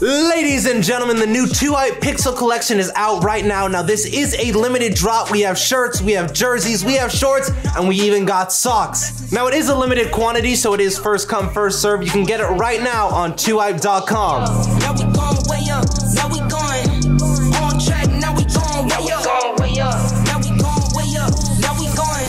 Ladies and gentlemen, the new 2 Pixel collection is out right now. Now, this is a limited drop. We have shirts, we have jerseys, we have shorts, and we even got socks. Now, it is a limited quantity, so it is first come, first serve. You can get it right now on 2hype.com. Now we going way up. Now we going on track. Now we going way up. Now we going way up. Now we going.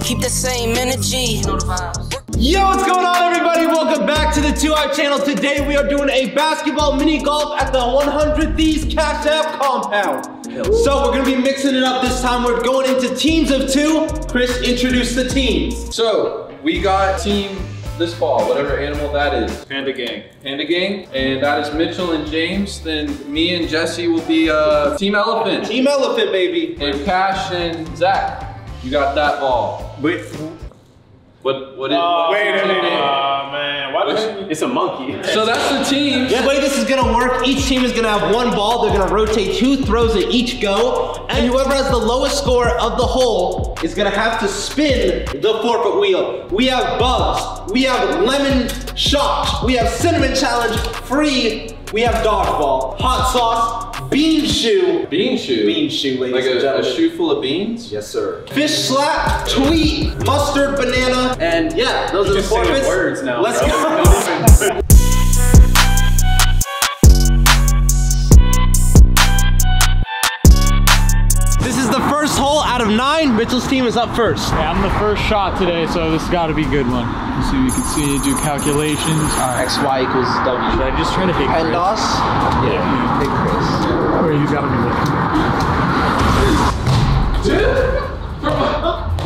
Keep the same energy. Yo, what's going on everybody? Welcome back to the 2Hype channel. Today we are doing a basketball mini golf at the 100 Thieves Cash App compound. So we're gonna be mixing it up this time. We're going into teams of two. Kris, introduce the teams. So we got team this fall, whatever animal that is. Panda Gang. Panda Gang, and that is Mitchell and James. Then me and Jesse will be uh, Team Elephant. Team Elephant, baby. And Cash and Zack, you got that ball. Wait, What? What is? uh, what's wait a minute. name? Aw, man. Why Which- It's a monkey. So that's the team. The way this is gonna work, each team is gonna have one ball. They're gonna rotate two throws at each go, and whoever has the lowest score of the hole is gonna have to spin the forfeit wheel. We have bugs, we have lemon shock, we have cinnamon challenge, free, we have dodgeball, hot sauce, bean shoe, Bean shoe. bean shoe, ladies Like and a, a shoe full of beans. Yes, sir. Fish slap, tweet, mustard, banana, and yeah, those are the Just singing words now. Let's bro. go. This is the first hole out of nine. Mitchell's team is up first. Yeah, I'm the first shot today, so this got to be a good one. Let's see, we can see you do calculations. All right. X, Y equals W. Should I just try to hit And Kris? DOS? Yeah. Big Kris. Wait, he's got to be looking.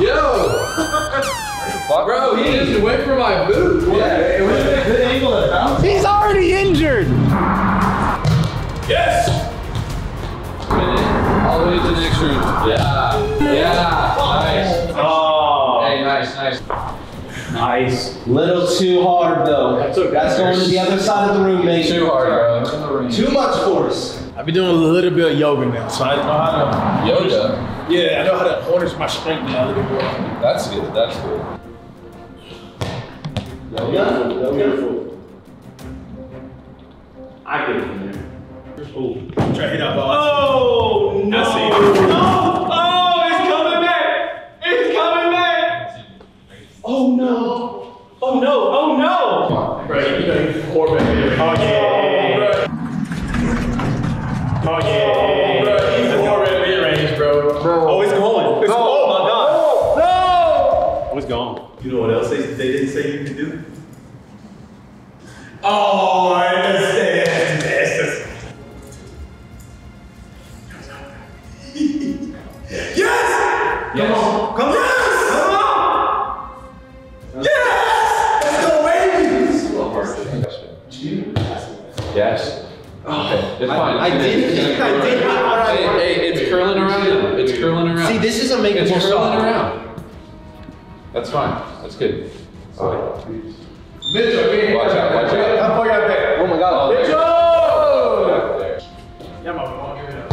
Yo. Bro, he just went for my boot. Yeah. Good angle, though. He's already injured. Yes! Spin it all the way to the next room. Yeah. Yeah. Nice. Oh. Hey, nice, nice. Nice. Little too hard though. That's okay. That's going to the other side of the room, mate. Too hard, bro. Too much force. I've been doing a little bit of yoga now, so I know how to Yoga. Yeah, I know how to harness my strength now a little bit more. That's good. That's good. Beautiful. Beautiful. I get it from there. Oh. Try to hit that ball. Oh, no. No. Oh, it's coming back. It's coming back. Oh, no. Oh, no. Oh, no. Bro, you gotta get the core back there. Oh, yeah. Oh, yeah. Bro, he's the core back mid-range, bro. Oh, it's going. It's, oh, my God. No. Oh, it's gone. You know what else they, they didn't say you could do? Oh, I understand. Yes. yes! Yes. Come on! Come on! Yes! Let's go, baby! Yes. Oh, okay. It's fine. I did- I did- Hey, hey, it's curling around. now. It's curling around. See, this is a make It's more curling stop. around. That's fine. That's good. Mitchell, we Watch out, watch out. How far you got back? Oh my god. Oh, there. Mitchell! Oh. Yeah, my phone, give it up.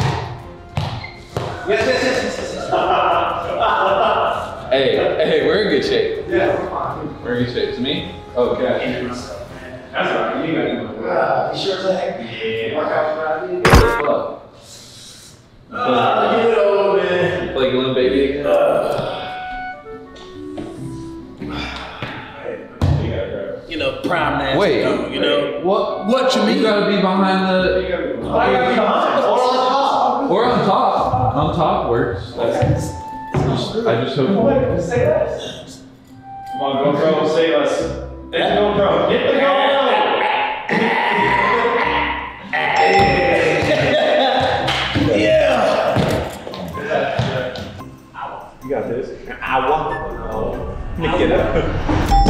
Yes, yes, yes, yes, yes. Hey, hey, we're in good shape. Yeah. We're in good shape. To me? Okay. That's all right. You ain't got to do Uh, you sure Zack? Yeah. Work out around here. Pull up. Ah, get it over, man. Play Glen Baby again. You prime national. Wait. You know. What? What you mean? You gotta be behind the. it. Oh, gotta be behind. Or on top. Or on top. On top works. That's, I just hope. Come on, go pro, save us. Let's go pro. Get the go Yeah! You got this. I want. Let me get up.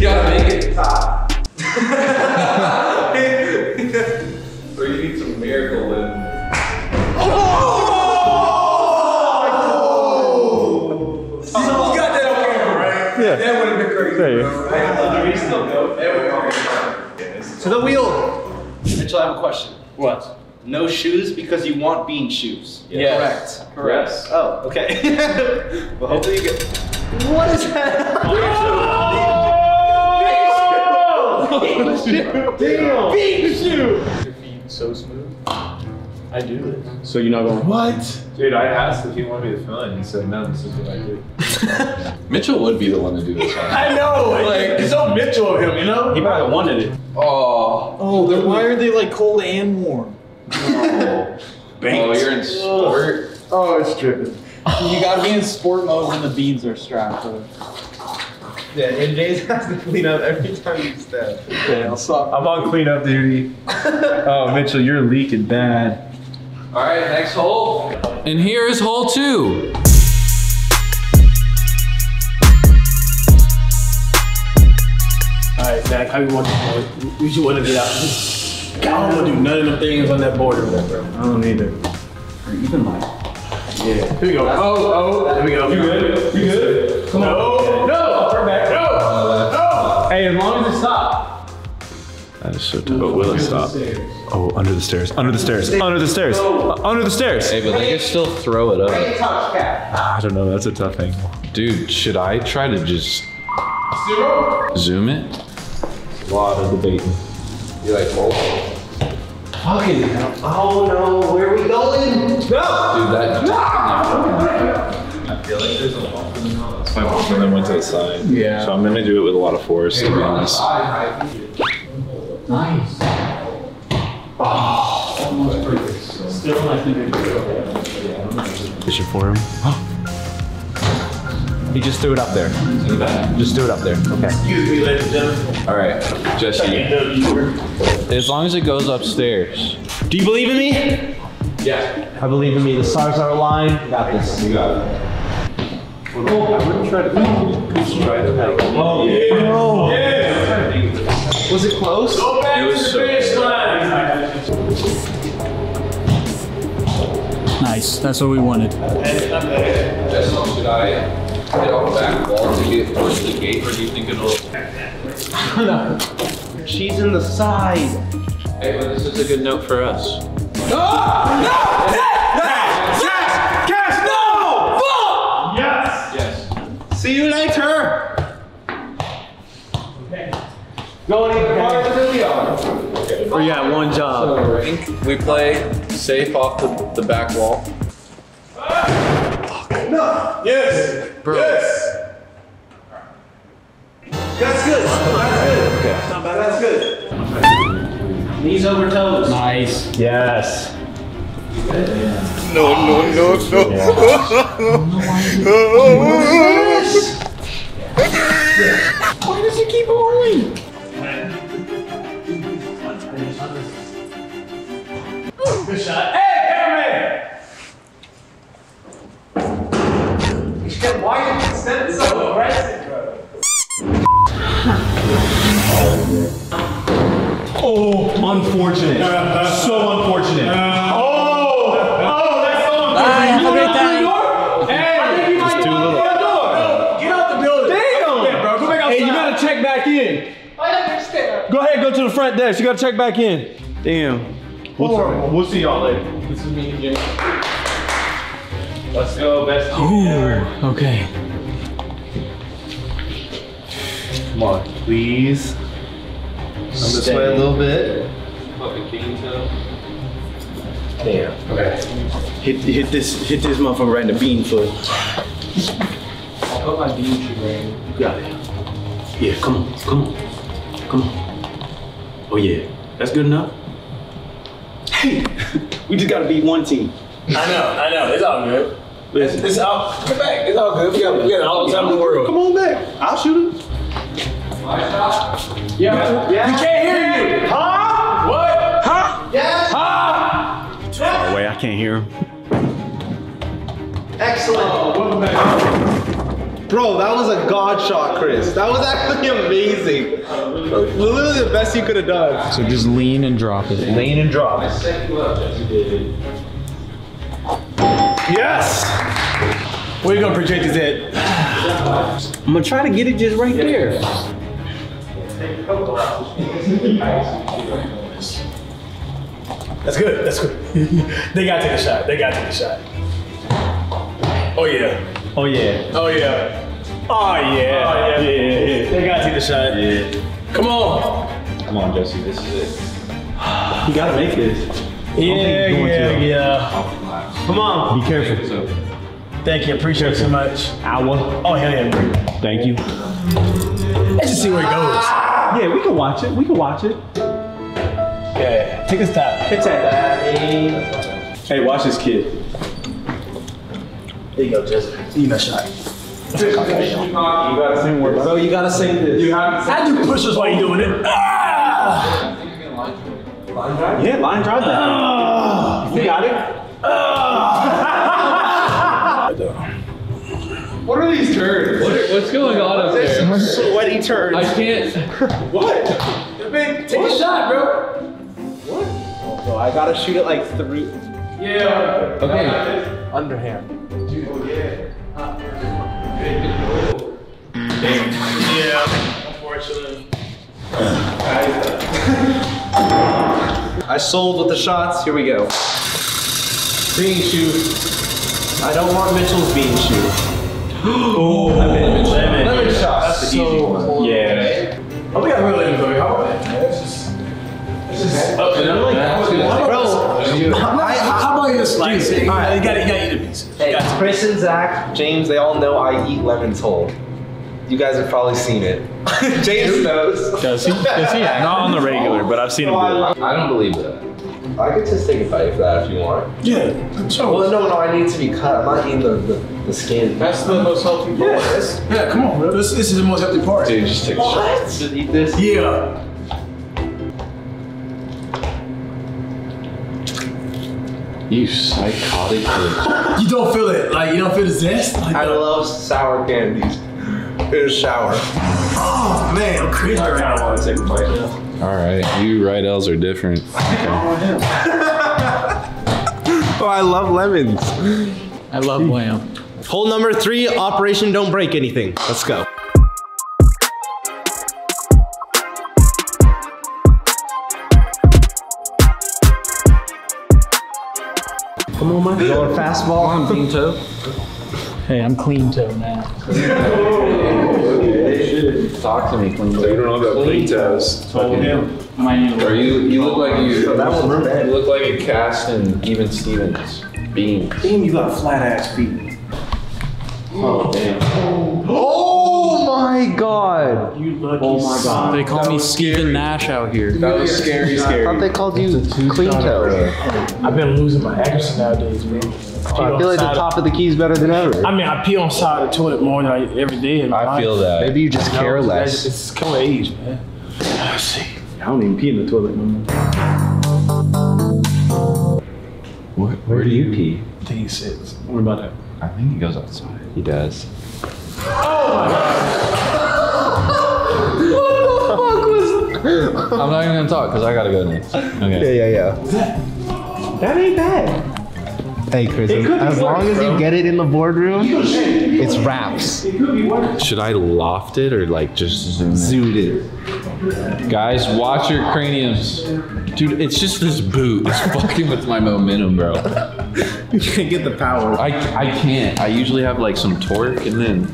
You gotta make it. top. or you need some miracle win. Oh! You got that on camera, right? Yeah. That would have been crazy. Bro. Right? Uh, still go. That would have been crazy. To the wheel. Mitchell, I have a question. What? No shoes because you want bean shoes. Yes. Correct. Correct. Yes. Oh, okay. well, hopefully you get. What is that? Oh, Big shoe. So smooth. I do this. So you're not going. What? Dude, I asked if he wanted me to fill in. He said, no, this is what I do. Mitchell would be the one to do this. Huh? I know. Like, it's so Mitchell of him, you know? He probably wanted it. Oh, Oh, then why are they like cold and warm? oh, you're in sport. Oh, it's tripping. You gotta be in sport mode when the beads are strapped. Though. Yeah, and James has to clean up every time you step. Okay, I'll stop. I'm on cleanup duty. oh, Mitchell, you're leaking bad. All right, next hole. And here is hole two. Alright, Zack, how you want to We should want to get out. I don't want to do none of them things on that board over there, bro. I don't either. Or even like. Yeah. Here we go. Oh, oh, there we go. You good? You good? Come on. No, no, as long as it stops. That is so tough. But will it stop? Oh, under the stairs. Under the stairs. Under the stairs. Uh, Under the stairs. Hey, but they can still throw it up. I don't know. That's a tough angle. Dude, should I try to just zoom it? A lot of debating. You like hole? Fucking hell. Oh no, where are we going? No! Dude, that. My both of then went to the side. Yeah. So I'm gonna do it with a lot of force, to be honest. Nice. Almost perfect. Still, I think Fishing for him. He just threw it up there. Just threw it up there. Okay. Excuse me, ladies and gentlemen. All right, Jesse. As long as it goes upstairs. Do you believe in me? Yeah. I believe in me. The stars are aligned. Got this. You got it. I wouldn't try to. Try to help. Oh yeah. Was it close? It was so. Nice. That's what we wanted. Jesse, should I hit off the back wall to get towards the gate, or do you think it'll? She's in the side. Hey, well, this is a good note for us. Ah! Yes. See you later. Going even farther than we are. We got one job. So we play safe off the, the back wall. Yes. Bro. Yes. That's good. That's good. That's good. Knees over toes. Nice. Yes. Why does it keep rolling? Good shot. Hey, cameraman. Why did you send so aggressive, bro? Oh, unfortunate. so unfortunate. oh, oh, that's so unfortunate. Bye, have a great time. Hey, it's too little. Get out the building. Damn, bro. Go back outside. Hey, you gotta check back in. Go ahead, go to the front desk. You gotta check back in. Damn. We'll, we'll see y'all later. This is me and Jim. Let's go, best team. Ooh, okay. Come on, please. I'm this way a little bit. Fucking king toe. Damn. Okay. Hit, hit this, hit this motherfucker right in the bean foot. I'll put my bean shoe right. Got it. Yeah, come on, come on, come on. Oh yeah, that's good enough. Hey, we just gotta beat one team. I know, I know. It's all good. Listen, It's all, come back. It's all good. We got, we got all the time in the world. come on back. I'll shoot it. Yeah. yeah. We can't hear you. Huh? What? Huh? Yes. Huh? Far away, I can't hear him. Excellent. Oh, Bro, that was a god shot, Kris. That was actually amazing. Literally the best you could have done. So just lean and drop it. Lean and drop. Yes. Where you gonna project his head? I'm gonna try to get it just right there. That's good. That's good. they gotta take a shot. They gotta take a shot. Oh yeah. Oh yeah. Oh yeah. Oh, oh, oh yeah. yeah, yeah, yeah. They gotta take the shot. Yeah. Come on. Come on, Jesse. This is it. You gotta make this. Yeah, yeah, to. yeah. Oh, Come on. Be careful. Thank you. Appreciate it so much. Hour. Oh hell yeah. Thank you. Let's just see where it goes. Yeah, we can watch it. We can watch it. Yeah. Take this top. Hit that. Hey, watch this kid. There you go, Jesse. You know shot. You gotta sing more. So you gotta sing this. You have How'd you push us while you're doing it? Ah! Yeah, line drive that. You got it. What are these turns? What, what's going on up there? sweaty turns. I can't. What? Take a shot, bro. What? So I gotta shoot it like through. Yeah. Okay. Underhand. Yeah. Unfortunately. I sold with the shots. Here we go. Bean shoot. I don't want Mitchell's bean shoot. Lemon. Lemon shot. That's the easy one. Yeah. Oh, we got real inventory. How about that? It's just, it's just up and down. Bro, How about you slice it? All right, you gotta, you gotta eat a piece. Hey, Kris and Zack, James, they all know I eat lemons whole. You guys have probably seen it. James knows. Does he? Does he? Not on the regular, but I've seen him do it. I don't believe that. I could just take a bite for that if you want. Yeah, sure. Well, no, no, I need to be cut. I'm not eating the, the, the skin. That's the most healthy part. Yeah, come on, bro. This, this is the most healthy part. Dude, just take a shot. Just eat this. Yeah. You psychotic bitch. You don't feel it. Like, you don't feel the zest. Like, I love sour candies. It's sour. oh, man, I'm crazy right now. want to take a bite now. All right, you right L's are different. Oh, I love lemons. I love lamb. Hole number three, Operation Don't Break Anything. Let's go. Come on, man. Going fastball. Come on, Bean Toe. Hey, I'm clean toe now. Talk to me, Clean So you don't know about clean toes. My Or you, you look like you, that one's dead. you look like a cast in Even Stevens. Bean. Damn, you got flat ass feet. Oh, damn. Oh my god. Oh my god. They call me Steven Nash out here. That was scary, I thought they called you clean toe. I've been losing my accuracy nowadays, bro. I feel like the top of the key is better than ever. I mean, I pee on side of the toilet more than I every day. in my I feel life. that. Maybe you just care No, less. It's come with age, man. Ah, Let's see. I don't even pee in the toilet no more. Where, where do you pee? I think he sits. What about that? I think he goes outside. He does. I'm not even gonna talk because I gotta go next. Okay. Yeah, yeah, yeah. That ain't bad. Hey, Kris, as long as you get it in the boardroom, it's wraps. It Should I loft it or like just zoom in? Zoomed it. Guys, watch your craniums. Dude, it's just this boot. It's fucking with my momentum, bro. You can't get the power. I, I can't. I usually have like some torque and then.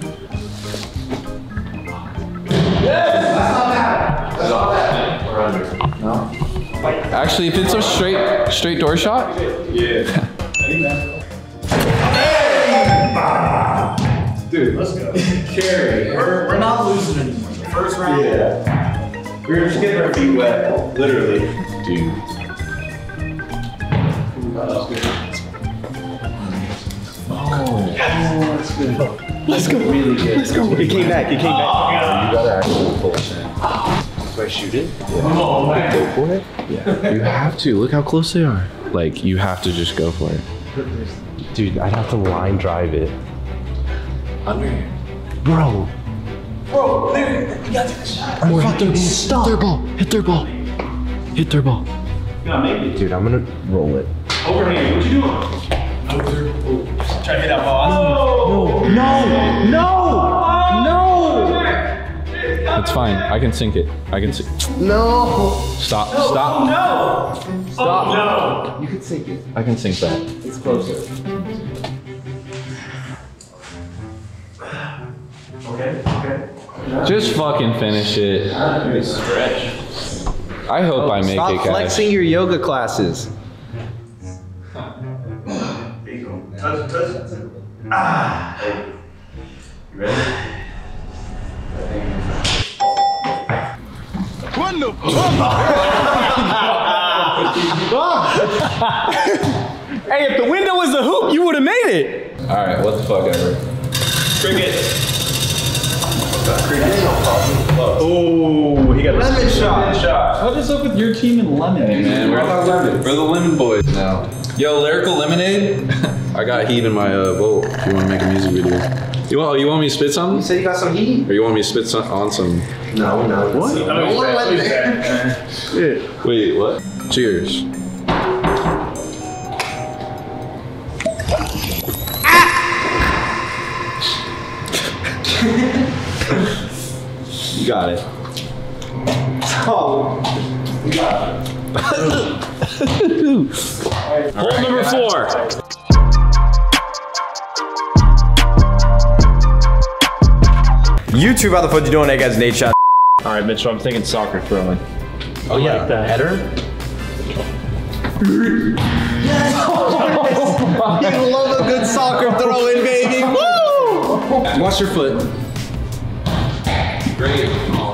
No? Actually, if it's a straight straight door shot, Yeah. hey! Dude, let's go. Carry. We're, we're not losing anymore. First round. Yeah. We were just getting our feet wet, literally. dude. Oh. Let's go. Really good. Let's go. It came back. It came back. Oh, you gotta actually pull it in. Do I shoot it? Oh, man. Go for it. Yeah, you have to. Look how close they are. Like you have to just go for it. Dude, I'd have to line drive it. Under here. Bro. Bro, nigga, you gotta take a shot. Or fucking stop. Their ball. Hit their ball. Hit their ball. No, maybe. Dude, I'm gonna roll it. Overhand, what you doing? Try to hit that ball. No! No! No! It's fine. I can sink it. I can sink. No! Stop. Oh, stop. Oh, No. Stop. Oh, no. You can sink it. I can sink that. It's closer. Okay, okay. Just fucking finish it. Stretch. I hope I make Stop it, guys. flexing your yoga classes. Touch, touch. Ah. Hey. You ready? Hey, if the window was a hoop, you would have made it. All right, what the fuck ever. Cricket. Oh, he got a Lemon shot. shot. What is up with your team and lemon? Hey man, we're, we're the lemon boys now. Yo, lyrical lemonade. I got heat in my uh, bowl. If you want to make a music video, you want you want me to spit some? You said you got some heat? or you want me to spit some, on some? No, no. What? No, he's back, he's back. Wait, what? Cheers. you got it. Oh. Hole number four. YouTube, how the fuck you doing? Hey guys, Nadeshot. All right, Mitchell, I'm thinking soccer throwing. Oh yeah. that. Header? Yes, You love a good soccer throw in, baby. Woo! Watch your foot. Great. That's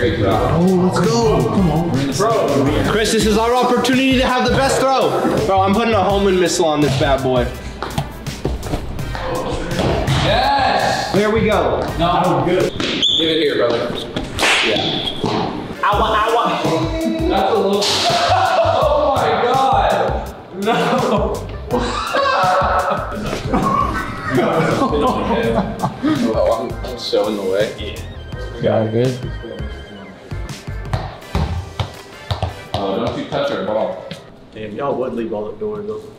a great job. Oh, let's go. Come on. Bro. Kris, this is our opportunity to have the best throw. Bro, I'm putting a homing missile on this bad boy. Yes. Here we go. No. Good. Give it here, brother. Yeah. Ow, ow, That's a little. Oh my god. No. oh, I'm, I'm showing the way. Yeah, got good. Don't you touch our ball. Damn, y'all would leave all the doors open.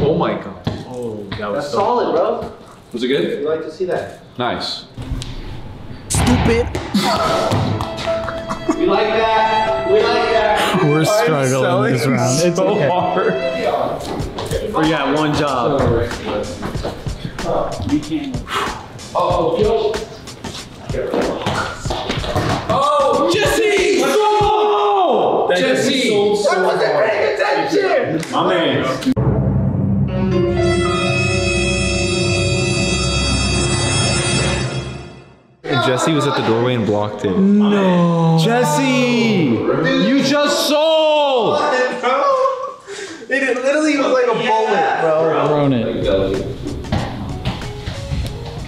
Oh my god. Oh, that was That's so solid, bro. Was it good? We like to see that. Nice. Stupid. we like that. We like that. We're struggling this round. It's so okay. hard. We got one job. Uh, oh, Oh, Jesse! Let's go! Jesse! My man. And Jesse was at the doorway and blocked it. No. Jesse, you just sold. bro. It literally was like a bullet, bro. Thrown it.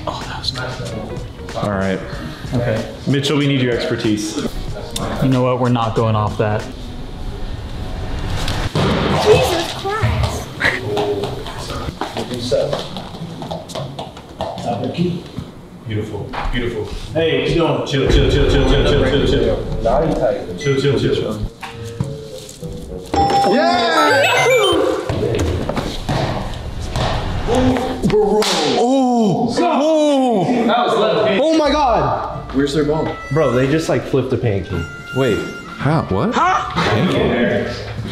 Oh, that was nice. All right. Okay. Mitchell, we need your expertise. You know what? We're not going off that. Jesus Christ. Beautiful, beautiful. Hey, what you doing? Chill, chill, chill, chill, chill, chill, chill, chill. Now you tight. Chill, chill, chill, chill. Oh my god. Where's their ball? Bro, they just like flipped a pancake. Wait. How? What? Huh?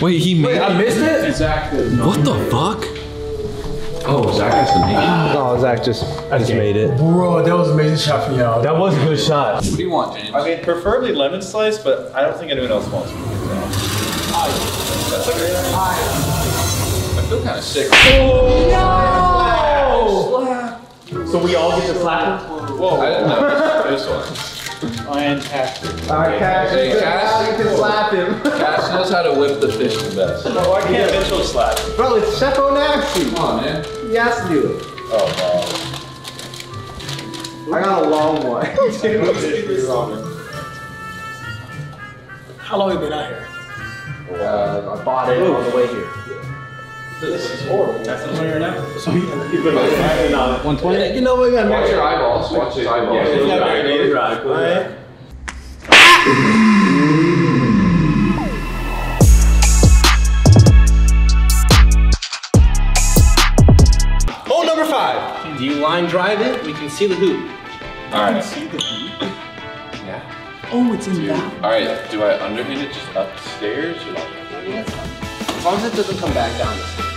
Wait, he made I missed it? What the fuck? Oh, Zack has to make it. No, Zack just, I just made it. Bro, that was an amazing shot from y'all. That was a good shot. What do you want, James? I mean, preferably lemon slice, but I don't think anyone else wants one. That's okay. I feel kind of sick. Oh, so we all get to slap him? Whoa. I didn't know this one. Fantastic. Alright, Cash. Hey, Cash. You can slap him. Cash knows how to whip the fish the best. Oh, I can't Mitchell slap. Bro, it's Chef Onassi. Come on, man. He has to do it. Oh, I got a long one. How long have you been out here? Uh, I bought it on the way here. This is horrible. That's the winner now? So he, he's been like, I not. 120? You know what? Yeah, Watch your eyeballs. Watch his eyeballs. Yeah, he's got marinated. Right, cool. Alright. Hole number five. Do you line drive it? We can see the hoop. All right. Yeah. Oh, it's in that. All right. Do I underhand it just upstairs? Or like As long as it doesn't come back down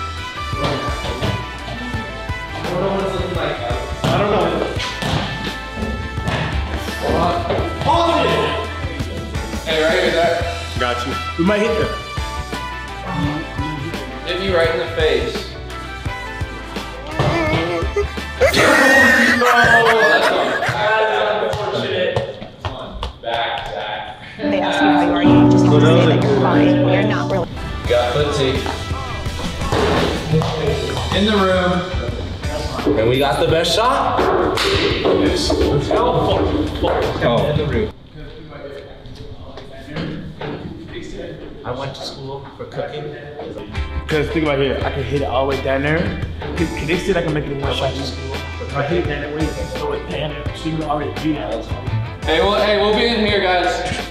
got you. We might hit them. Hit me right in the face. Oh, they ask you how you are, you just have to say that you're fine when you're not really. Got footsie. In the room. And we got the best shot. Oh. I went to school for cooking. Cause think about here, I can hit it all the way down there. Can, can they see that I can make it in one shot? If I hit it down that way, you can throw it down there. So you can already do that. Hey, well, hey, we'll be in here, guys.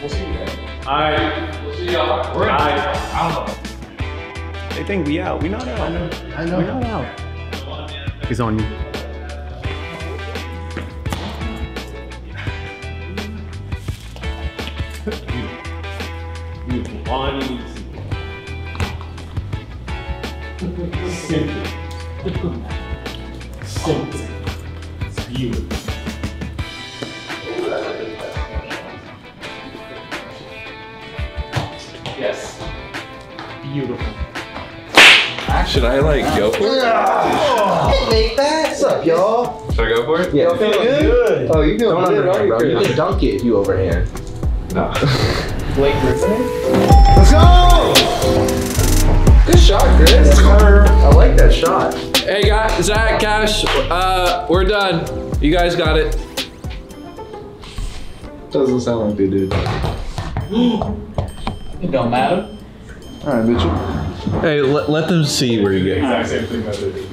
We'll see you guys. Alright. We'll see y'all. We're Alright. I don't know. They think we out. We not out. I know. I know. We not out. It's on you. Beautiful. All I need is Simple. Simple. It's beautiful. Yes. Beautiful. Should I like go for it? Make that. What's up, y'all? Should I go for it? Yeah, feeling good? Oh, you doing Don't good, underhand, aren't bro. you? You can dunk it if you overhand. No. Blake Griffin? Let's go! Good shot, Kris. I like that shot. Hey, guys, Zack, Cash, uh, we're done. You guys got it. Doesn't sound like they did. It don't matter. All right, Mitchell. Hey, let, let them see where you get. Exact same thing I did.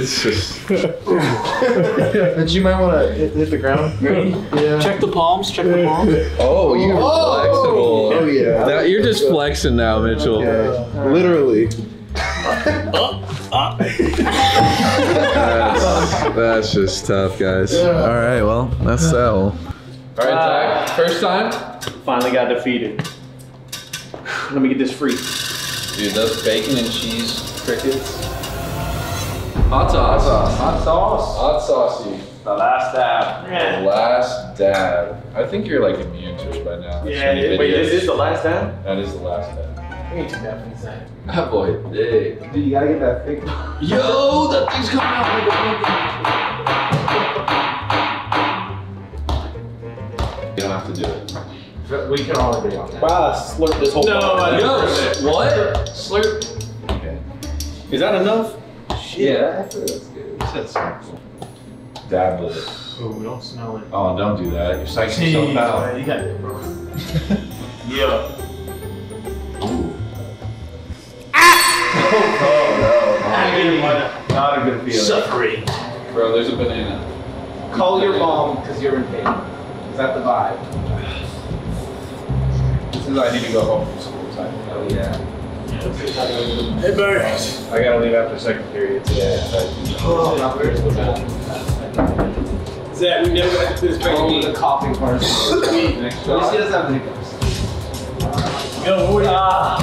It's just. But you might want to hit, hit the ground. Yeah. Check the palms, check the palms. Oh, you're oh! flexible. Oh, yeah. That, you're just flexing now, Mitchell. Literally. Uh, uh. That's, that's just tough, guys. All right, well, that's that. All right, Zack, uh, first time? Finally got defeated. Let me get this free. Dude, those bacon and cheese crickets. Hot sauce. Hot sauce. Hot saucy. The last dab. The last dab. I think you're like immune to it by now. I've Yeah, seen wait, this is the last dab? That is the last dab. We ain't too bad for Zack. That boy big. Dude, you gotta get that thick. Yo, that thing's coming out like a You don't have to do it. We can all agree on that. Wow, slurp this whole No, bottle. I don't what? Slurp. Okay. Is that enough? Yeah, that's good. Dab with it. Oh, we don't smell it. Oh, don't do that. You're psyching yourself out. You got it, bro. yeah. Ah! Oh, Not a good feeling. Suffering. Bro, there's a banana. Call your mom because you're in pain. Is that the vibe? This is I need to go home from school time. Oh yeah. It burns. I gotta leave after second period today. Oh, now where's the ball? Zack, we never got to this Oh, the baby. coughing part. At least he Next doesn't have hiccups. Go, where Ah.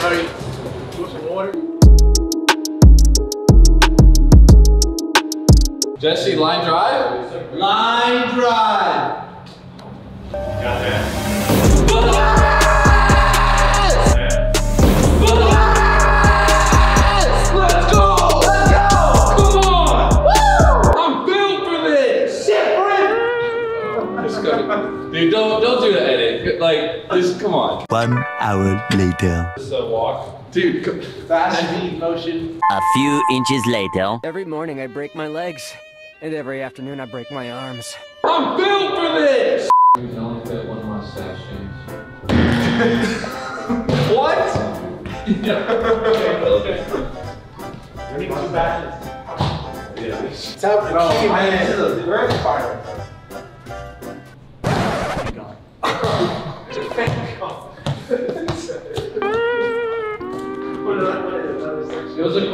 Sorry. You want some water? Jesse, line drive? Line drive. Got that. Don't don't do the edit. Like, just come on. One hour later. Just a walk. Dude, come. Fast speed motion. A few inches later. Every morning I break my legs, and every afternoon I break my arms. I'm built for this! We can only fit one mustache, James. what? It's happening. Oh, I am. Very inspiring. It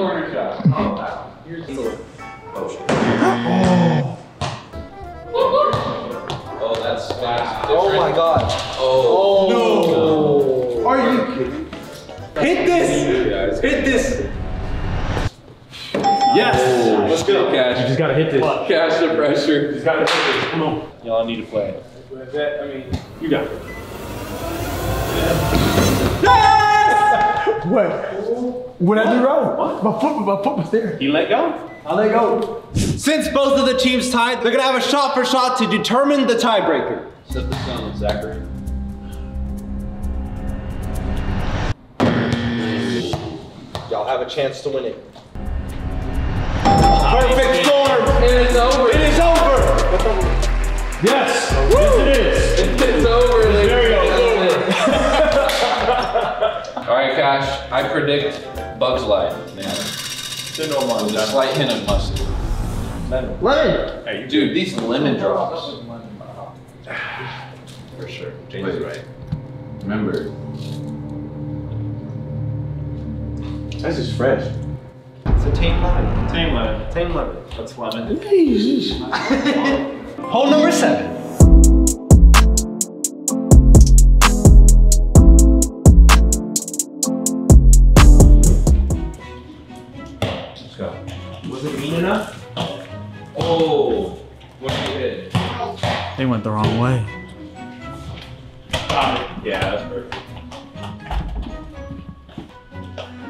corner shot. Oh, wow. Here's the potion. Oh, that's that's Oh my god. Oh. No. Are you kidding? Hit this! Hit this! Yes! Oh, Let's go, Cash. You just gotta hit this. Cash the pressure. just gotta hit this. Come on. Y'all need to play. I mean, you got it. What? What did I do wrong? My foot, my foot was there. He let go? I let go. Since both of the teams tied, they're gonna have a shot for shot to determine the tiebreaker. Set the stone, Zachary. Y'all have a chance to win it. Perfect storm. And it's over. It is over. Yes! Yes, it is. It's over. ladies There and you go. gentlemen. All right, Cash. I predict Bug's Life. Man, Cinnamon. with a slight hint of mustard. Lemon. Lemon! Hey, you Dude, these lemon drops. for sure. James is right. Remember, That's just fresh. It's a tame lemon. Tame lemon. Tame lemon. That's lemon. Hole number seven. Was it mean enough? Oh, what did you hit? They went the wrong way. Yeah, that's perfect.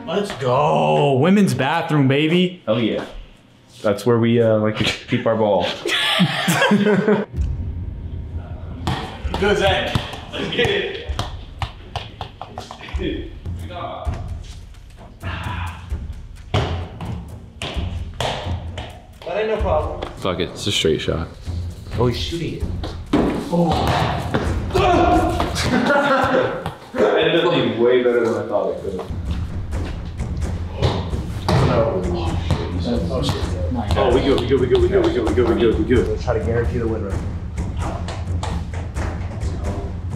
Let's go. Women's bathroom, baby. Oh yeah. That's where we uh, like to keep our ball. Good, Zack. Let's get it. No problem. Fuck it, it's a straight shot. Oh, he's shooting it. Oh. That ended up being way better than I thought it could. Oh, we good, we good, we good, we good, we good, we good, we good, we good. Let's try to guarantee the win right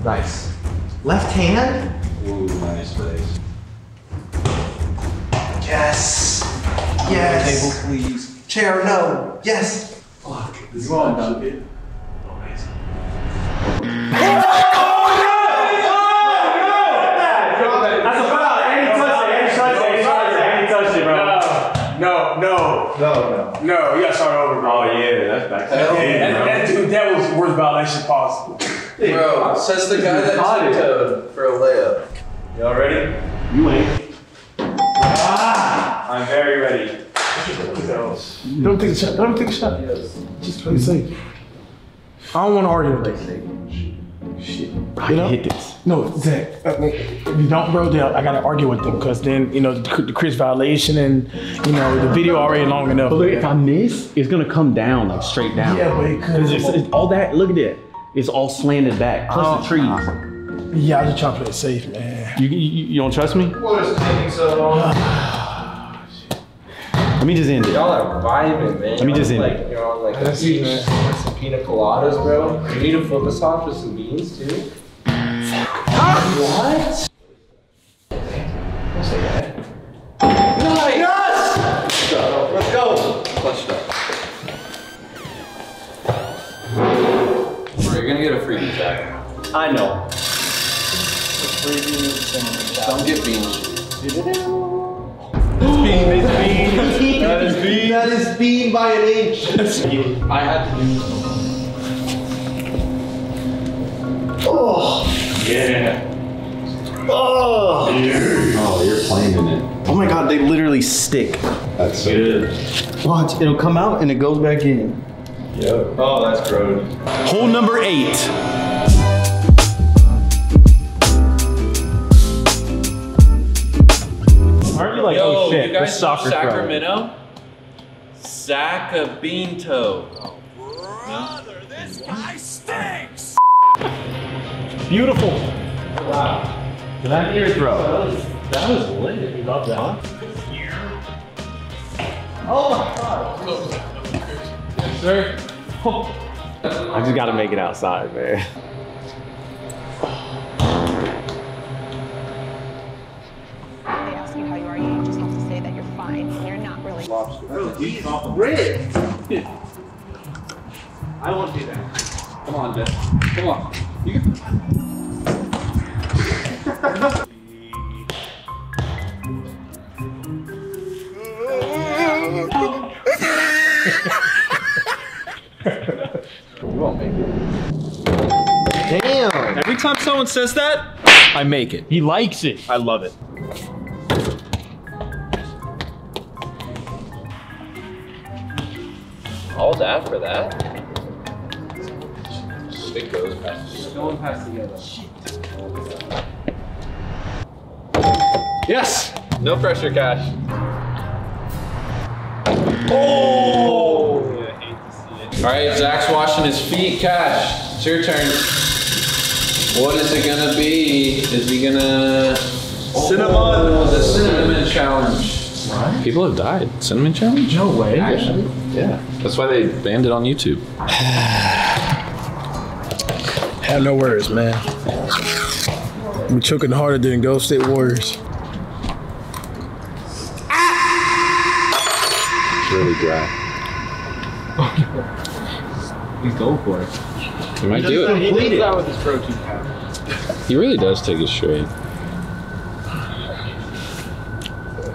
Nice. Left hand? Ooh, nice place. Yes. Yes. Table, please. Chair, no. Yes. Fuck. This you on, Duncan. That's a foul. And he touched it. And he touched it. And he touched it. And he touched it, bro. No, no, No, no. no. You gotta start over, bro. Oh yeah, that's back. That, that, dude, that was the worst violation possible. Bro, says the guy that tiptoed for a layup. Y'all ready? You ain't. Ah! I'm very ready. Don't take a shot. Don't take a shot. Just play safe. I don't want to argue with that. Shit. I You can know? hit this. No, Zack. If you don't, bro, then I gotta argue with them because then you know the, the Kris violation and you know the video already long enough. But look, if I miss, it's gonna come down like straight down. Yeah, but it could- Cause it's, it's all that. Look at it. It's all slanted back. Plus the oh. trees. Yeah, I just trying to play it safe, man. You, you, you don't trust me? What is taking so long? Let me just end it. Y'all are vibing, man. Let me just Y'all end like, You're on like a beach it, man. some pina coladas, bro. You need a foot massage with some beans, too? What? Let's go. Clutched up. Bro, you're gonna get a freebie, Zack. I know. Don't get beans. That is bean. That is bean by an inch. I had to do Oh Yeah. Oh. Oh, you're playing in it. Oh my god, they literally stick. That's so Good. Watch, it'll come out and it goes back in. Yep. Oh, that's gross. Hole number eight. Aren't you like, oh Yo, oh shit, you guys Zaka Beanto. Oh, brother, no? this guy stinks! Beautiful. Wow. Can I hear it throw? That was, that was lit. You love that. Huh? Oh my god. Yes, sir. Oh. I just gotta make it outside, man. lobster. Bro, he's red. I won't do that. Come on, Jess. Come on. You can... Damn. Every time someone says that, I make it. He likes it. I love it. All that for that? It goes past. Going past the other. Yes! No pressure, Cash. Oh! All right, Zack's washing his feet. Cash, it's your turn. What is it gonna be? Is he gonna Cinnamon. Oh, the cinnamon challenge? People have died. Cinnamon challenge? No way. Actually, yeah. That's why they banned it on YouTube. Have no words, man. I'm choking harder than Golden State Warriors. really dry. He's going for it. He might do it. He leads out with his protein powder. He really does take it straight.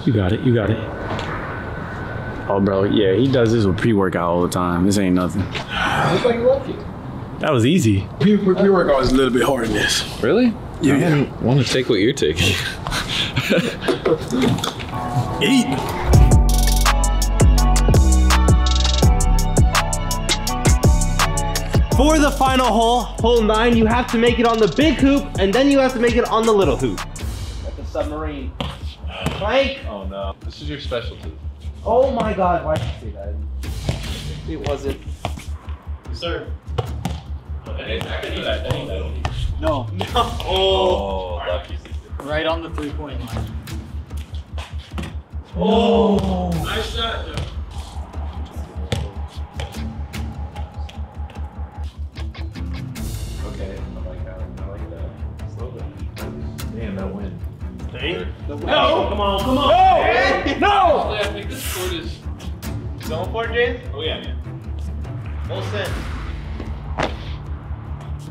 You got it. You got it. Oh, bro. Yeah, he does this with pre-workout all the time. This ain't nothing. Looks like he loves you. That was easy. Pre-workout is a little bit harder than this. Really? Yeah. I want to take what you're taking. Eat. For the final hole, hole nine, you have to make it on the big hoop, and then you have to make it on the little hoop. Like a submarine. Plank. Oh no. This is your specialty. Oh my god, why did you say that? It wasn't. Sir. No. No. Oh, lucky. Right on the three point line. Oh! Nice shot, Joe. Okay, I like that. I like that. Slow down. Damn, that win. No! Come on, come on! No! No! I think this court is. Going for it, James? Oh, yeah, man. Full send.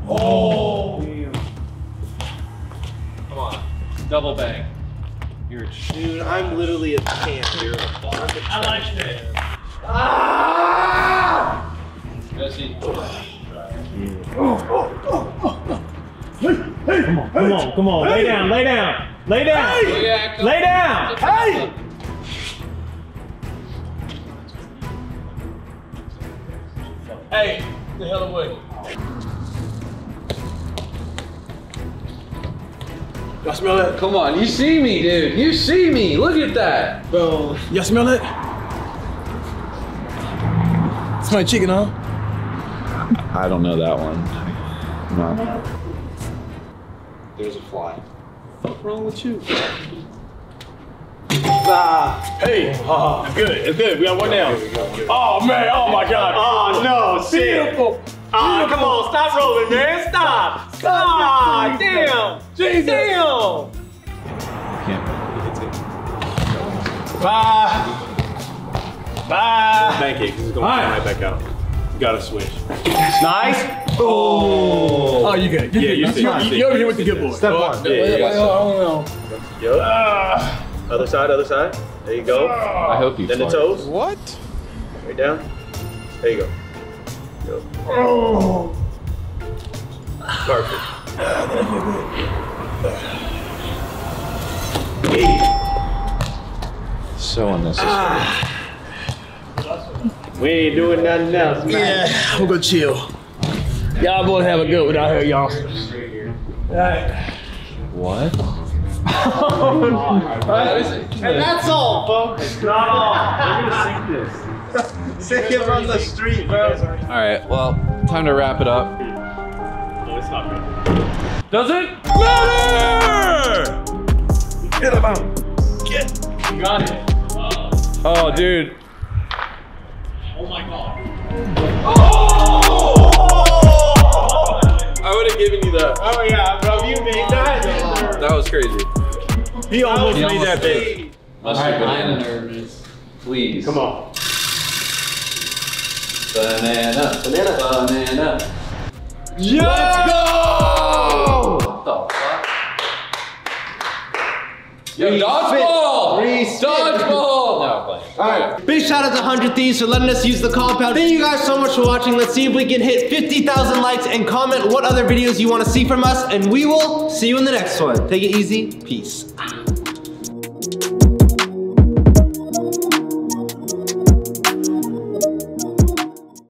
Oh! Come on. Double bang. You're a ch- Dude, I'm literally a champ. You're a boss. I like that. Ah! Jesse. Oh! Hey! Hey! Come on, come on, come on. Lay down, lay down. Lay down. Oh, yeah, Lay down. Hey! Hey, the hell away. Y'all smell that? Come on, you see me, dude. You see me. Look at that. Bro. Y'all smell it? It's my chicken, huh? I don't know that one. No. There's a fly. What's wrong with you? Ah. Hey, uh, it's good, it's good. We got one down. Oh, man, oh my God. Oh no, shit. Beautiful. Ah, come on, stop rolling, man. Stop. Stop. Ah, Damn. Jesus. Damn. Bye. Bye. Pancake. This is going right back out. You gotta switch. Nice. Oh. Oh, you good. You Yeah, good. you You, see- you, you see. you over here with the good boy. Step one. Yeah, yeah, yeah. Oh, no. Yup. Other side, other side. There you go. I hope you Then the toes. What? Right down. There you go. Yup. Oh. Perfect. So unnecessary. Ah. We ain't doing nothing else, man. Yeah, I'm gonna chill. Y'all boys have a good one out here, y'all. All right. What? And that's all, folks. Not all. We're gonna sink this. Sink it from the street, bro. All right. Well, time to wrap it up. Does it matter? Get him out. Get. You got it. Oh, dude. Oh my have given you that. Oh yeah, bro, you made that. That was crazy. He almost He made almost that did. big. Mustard banana nervous. Please. Come on. Banana. Banana. Banana. Let's go! What the fuck? Yo, dodgeball! Dodgeball! No, I'm playing. Alright. Big shout out to 100 Thieves for letting us use the compound. Thank you guys so much for watching. Let's see if we can hit 50,000 likes and comment what other videos you want to see from us. And we will see you in the next one. Take it easy. Peace.